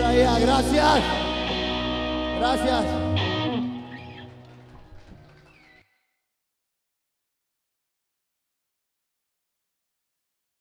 Gracias. Gracias.